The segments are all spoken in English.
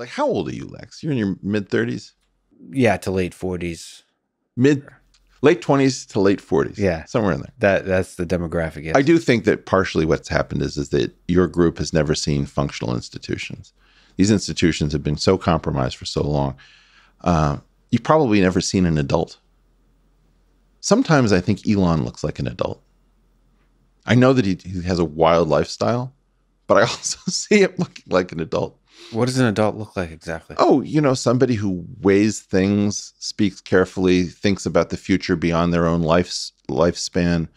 like how old are you, Lex? You're in your mid thirties, Yeah, to late forties. mid, late twenties to late forties. Yeah. somewhere in there. That that's the demographic. Yes. I do think that partially what's happened is is that your group has never seen functional institutions. These institutions have been so compromised for so long. Uh, you've probably never seen an adult. Sometimes I think Elon looks like an adult. I know that he, he has a wild lifestyle, but I also see him looking like an adult. What does an adult look like exactly? Oh, you know, somebody who weighs things, speaks carefully, thinks about the future beyond their own life's lifespan.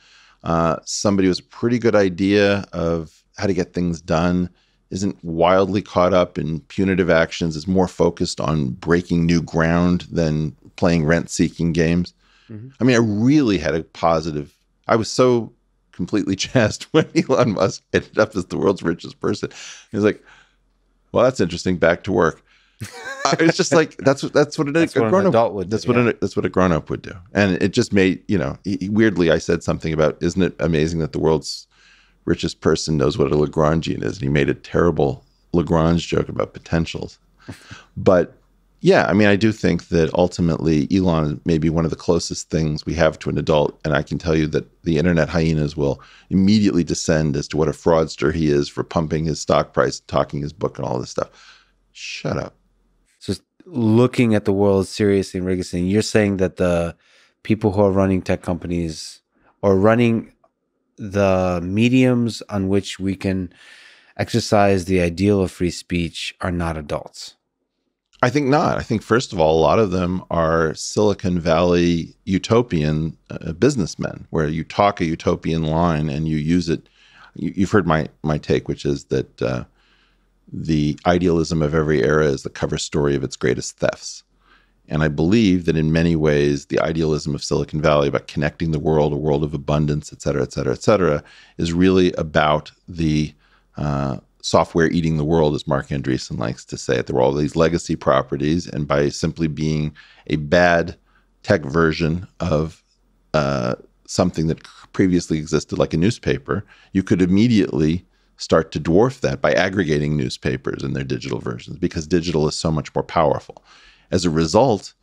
Uh, somebody with a pretty good idea of how to get things done, isn't wildly caught up in punitive actions, is more focused on breaking new ground than playing rent-seeking games. Mhm. I mean, I really had a positive. I was so completely jazzed when Elon Musk ended up as the world's richest person. He was like, "Well, that's interesting. Back to work." Uh, it's just like that's what that's what, it, That's a what an grown up would do, That's what yeah. an, that's what a grown up would do, and it just made you know. weirdly, I said something about, "Isn't it amazing that the world's richest person knows what a Lagrangian is?" And he made a terrible Lagrange joke about potentials, but yeah, I mean, I do think that ultimately Elon may be one of the closest things we have to an adult. And I can tell you that the internet hyenas will immediately descend as to what a fraudster he is for pumping his stock price, talking his book, and all this stuff. Shut up. So looking at the world seriously and rigorously, you're saying that the people who are running tech companies or running the mediums on which we can exercise the ideal of free speech are not adults. I think not. I think, first of all, a lot of them are Silicon Valley utopian uh, businessmen, where you talk a utopian line and you use it. You, you've heard my my take, which is that uh, the idealism of every era is the cover story of its greatest thefts. And I believe that in many ways, the idealism of Silicon Valley about connecting the world, a world of abundance, et cetera, et cetera, et cetera, is really about the uh, software eating the world, as Marc Andreessen likes to say. it. There were all these legacy properties, and by simply being a bad tech version of uh, something that previously existed, like a newspaper, you could immediately start to dwarf that by aggregating newspapers and their digital versions because digital is so much more powerful. As a result,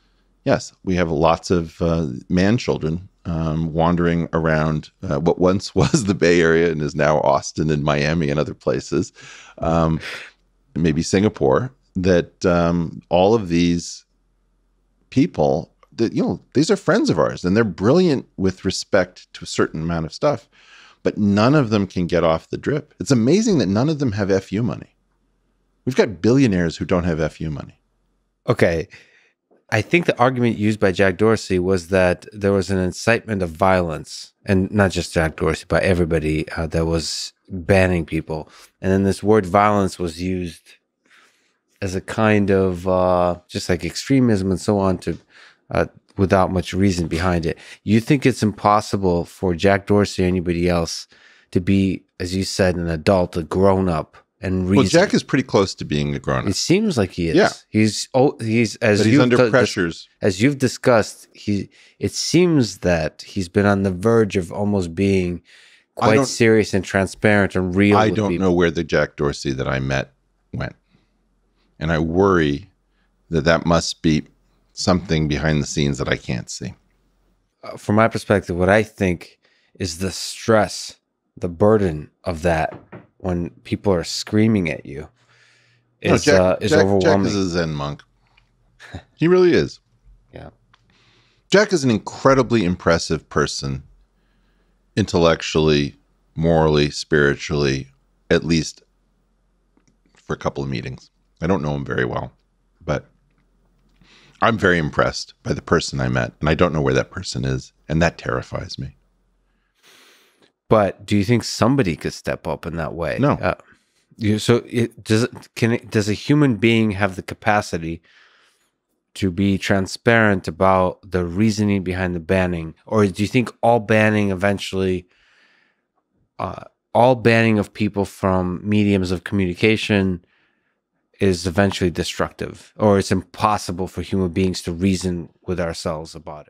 yes, we have lots of uh, man children um, wandering around uh, what once was the Bay Area and is now Austin and Miami and other places, um, maybe Singapore. That um, all of these people, that you know, these are friends of ours, and they're brilliant with respect to a certain amount of stuff, but none of them can get off the drip. It's amazing that none of them have FU money. We've got billionaires who don't have FU money. Okay. I think the argument used by Jack Dorsey was that there was an incitement of violence, and not just Jack Dorsey, but everybody uh, that was banning people. And then this word violence was used as a kind of uh, just like extremism and so on to uh, without much reason behind it. You think it's impossible for Jack Dorsey or anybody else to be, as you said, an adult, a grown up, and reason? Well, Jack is pretty close to being a grown up, It seems like he is. Yeah. He's oh he's as he's you've under pressures. as you've discussed, he it seems that he's been on the verge of almost being quite serious and transparent and real. I don't people. know where the Jack Dorsey that I met went. And I worry that that must be something behind the scenes that I can't see. Uh, From my perspective, what I think is the stress, the burden of that when people are screaming at you No, is Jack, uh, is Jack- Jack is a Zen monk. he really is. Yeah. Jack is an incredibly impressive person, intellectually, morally, spiritually, at least for a couple of meetings. I don't know him very well, but I'm very impressed by the person I met, and I don't know where that person is, and that terrifies me. But do you think somebody could step up in that way? No. Uh, you, so it, does can it, does a human being have the capacity to be transparent about the reasoning behind the banning, or do you think all banning eventually, uh, all banning of people from mediums of communication is eventually destructive, or it's impossible for human beings to reason with ourselves about it?